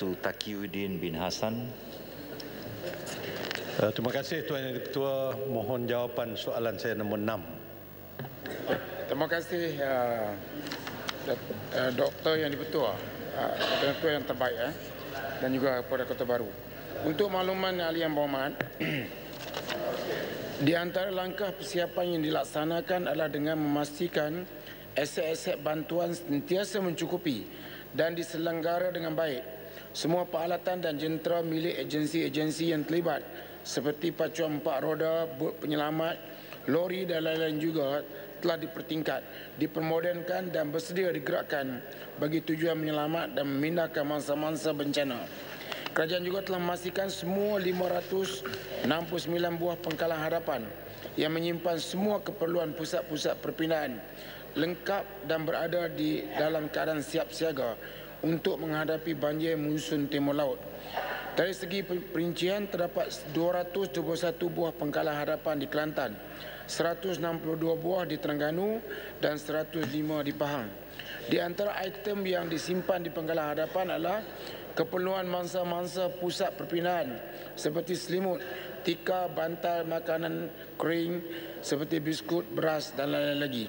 Tu Takiuddin bin Hassan. Uh, terima kasih Tuan Yang Ketua. Mohon jawapan soalan saya nombor 6. Terima kasih uh, uh, Doktor Yang Ketua, uh, Ketua yang terbaik eh, dan juga kepada Kota Baru. Untuk makluman ahli yang berhormat, di antara langkah persiapan yang dilaksanakan adalah dengan memastikan aset-aset bantuan sentiasa mencukupi dan diselenggara dengan baik semua peralatan dan jentera milik agensi-agensi yang terlibat seperti pacuan empat roda, bot penyelamat, lori dan lain-lain juga telah dipertingkat, dipermodernkan dan bersedia digerakkan bagi tujuan menyelamat dan memindahkan mangsa-mangsa bencana. Kerajaan juga telah memastikan semua 569 buah pengkalan hadapan yang menyimpan semua keperluan pusat-pusat perpindahan lengkap dan berada di dalam keadaan siap siaga untuk menghadapi banjir monsun timur laut. Dari segi perincian terdapat 221 buah pengkalan hadapan di Kelantan, 162 buah di Terengganu dan 105 di Pahang. Di antara item yang disimpan di pengkalan hadapan adalah keperluan mangsa-mangsa pusat perpindahan seperti selimut, tika, bantal, makanan kering seperti biskut, beras dan lain-lain lagi.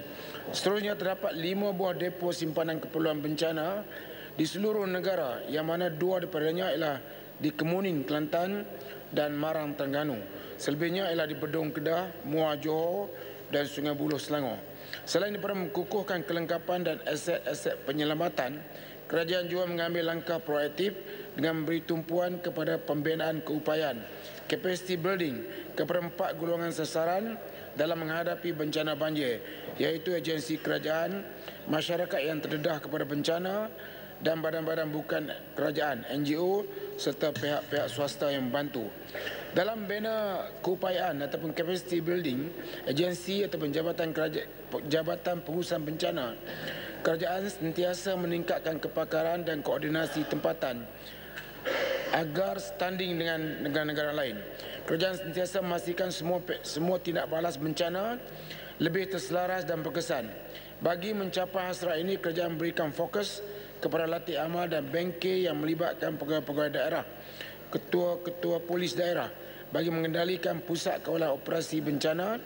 Seterusnya terdapat 5 buah depo simpanan keperluan bencana di seluruh negara yang mana dua daripadanya ialah di Kemuning, Kelantan dan Marang, Terengganu. Selebihnya ialah di Bedong, Kedah, Muar, Johor dan Sungai Buloh, Selangor. Selain daripada mengukuhkan kelengkapan dan aset-aset penyelamatan, kerajaan juga mengambil langkah proaktif dengan memberi tumpuan kepada pembinaan keupayaan capacity building kepada empat golongan sasaran dalam menghadapi bencana banjir iaitu agensi kerajaan, masyarakat yang terdedah kepada bencana, dan badan-badan bukan kerajaan NGO serta pihak-pihak swasta yang membantu. Dalam bina keupayaan ataupun capacity building, agensi ataupun jabatan kerajaan, jabatan pengurusan bencana, kerajaan sentiasa meningkatkan kepakaran dan koordinasi tempatan agar standing dengan negara-negara lain. Kerajaan sentiasa memastikan semua semua tindak balas bencana lebih terselaras dan berkesan. Bagi mencapai hasrat ini, kerajaan memberikan fokus kepada latih amal dan bengkel yang melibatkan pegawai-pegawai daerah, ketua-ketua polis daerah bagi mengendalikan pusat kawalan operasi bencana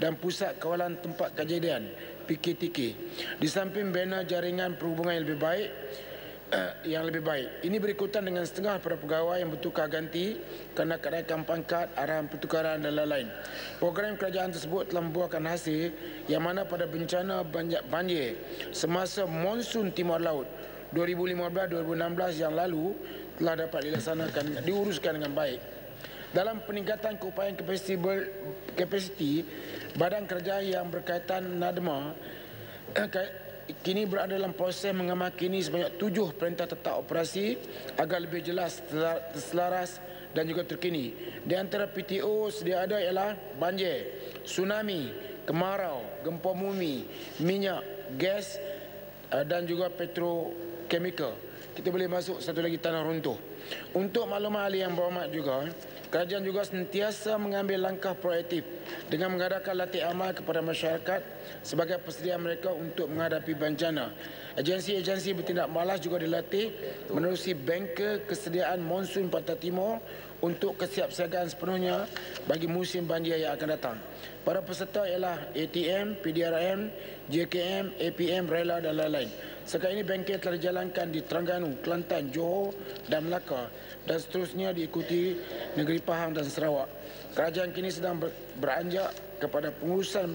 dan pusat kawalan tempat kejadian PKTK. Di samping bina jaringan perhubungan yang lebih baik, yang lebih baik. Ini berikutan dengan setengah para pegawai yang bertukar ganti kerana kenaikan pangkat, arahan pertukaran dan lain-lain. Program kerajaan tersebut telah membuahkan hasil yang mana pada bencana banjir semasa monsun timur laut 2015-2016 yang lalu telah dapat dilaksanakan diuruskan dengan baik. Dalam peningkatan keupayaan kapasiti, kapasiti badan kerja yang berkaitan NADMA eh, kini berada dalam proses mengamakini sebanyak tujuh perintah tetap operasi agar lebih jelas, terselaras dan juga terkini. Di antara PTO sedia ada ialah banjir, tsunami, kemarau, gempa bumi, minyak, gas eh, dan juga petro chemical. Kita boleh masuk satu lagi tanah runtuh. Untuk maklumat ahli yang berhormat juga, kerajaan juga sentiasa mengambil langkah proaktif dengan mengadakan latih amal kepada masyarakat sebagai persediaan mereka untuk menghadapi bencana. Agensi-agensi bertindak malas juga dilatih menerusi bengkel kesediaan monsun Pantai Timur untuk kesiapsiagaan sepenuhnya bagi musim banjir yang akan datang. Para peserta ialah ATM, PDRM, JKM, APM, Rela dan lain-lain. Sekarang ini bengkel telah dijalankan di Terengganu, Kelantan, Johor dan Melaka dan seterusnya diikuti negeri Pahang dan Sarawak. Kerajaan kini sedang beranjak kepada pengurusan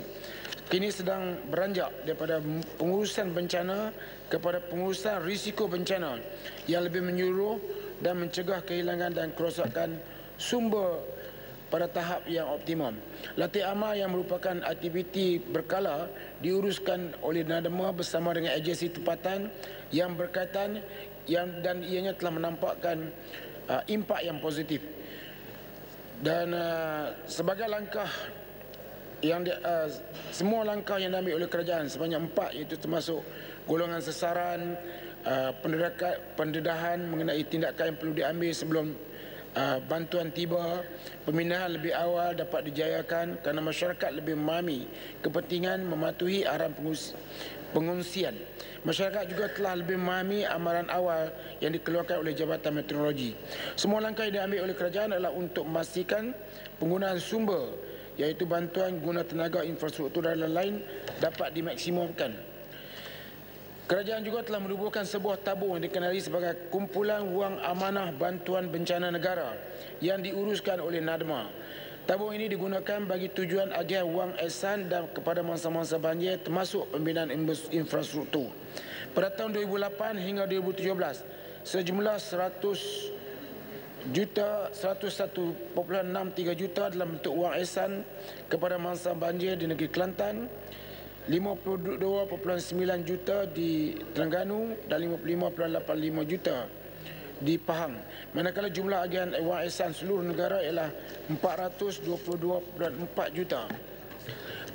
kini sedang beranjak daripada pengurusan bencana kepada pengurusan risiko bencana yang lebih menyuruh dan mencegah kehilangan dan kerosakan sumber pada tahap yang optimum. Latih amal yang merupakan aktiviti berkala diuruskan oleh NADMA bersama dengan agensi tempatan yang berkaitan yang dan ianya telah menampakkan uh, impak yang positif. Dan uh, sebagai langkah yang di, uh, semua langkah yang diambil oleh kerajaan sebanyak empat iaitu termasuk golongan sasaran, uh, pendedahan mengenai tindakan yang perlu diambil sebelum uh, bantuan tiba, pemindahan lebih awal dapat dijayakan kerana masyarakat lebih memahami kepentingan mematuhi arahan pengungsian. Masyarakat juga telah lebih memahami amaran awal yang dikeluarkan oleh Jabatan Meteorologi. Semua langkah yang diambil oleh kerajaan adalah untuk memastikan penggunaan sumber iaitu bantuan guna tenaga infrastruktur dan lain-lain dapat dimaksimumkan. Kerajaan juga telah menubuhkan sebuah tabung yang dikenali sebagai kumpulan wang amanah bantuan bencana negara yang diuruskan oleh NADMA. Tabung ini digunakan bagi tujuan agihan wang ehsan dan kepada mangsa-mangsa banjir termasuk pembinaan infrastruktur. Pada tahun 2008 hingga 2017, sejumlah 100 juta 101.63 juta dalam bentuk wang ehsan kepada mangsa banjir di negeri Kelantan, 52.9 juta di Terengganu dan 55.85 juta di Pahang. Manakala jumlah agian wang ehsan seluruh negara ialah 422.4 juta.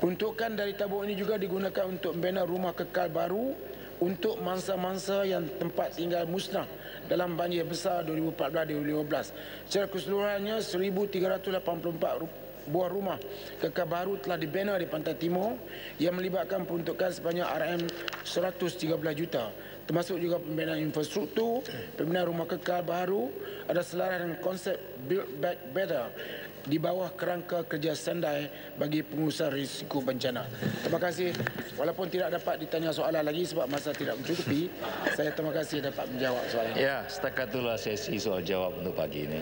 Peruntukan dari tabung ini juga digunakan untuk membina rumah kekal baru untuk mangsa-mangsa yang tempat tinggal musnah dalam banjir besar 2014-2015. Secara keseluruhannya 1,384 buah rumah kekal baru telah dibina di Pantai Timur yang melibatkan peruntukan sebanyak RM 113 juta termasuk juga pembinaan infrastruktur, pembinaan rumah kekal baru ada selaras dengan konsep Build Back Better di bawah kerangka kerja sandai bagi pengusaha risiko bencana. Terima kasih. Walaupun tidak dapat ditanya soalan lagi sebab masa tidak mencukupi, saya terima kasih dapat menjawab soalan. Ya, setakat itulah sesi soal jawab untuk pagi ini.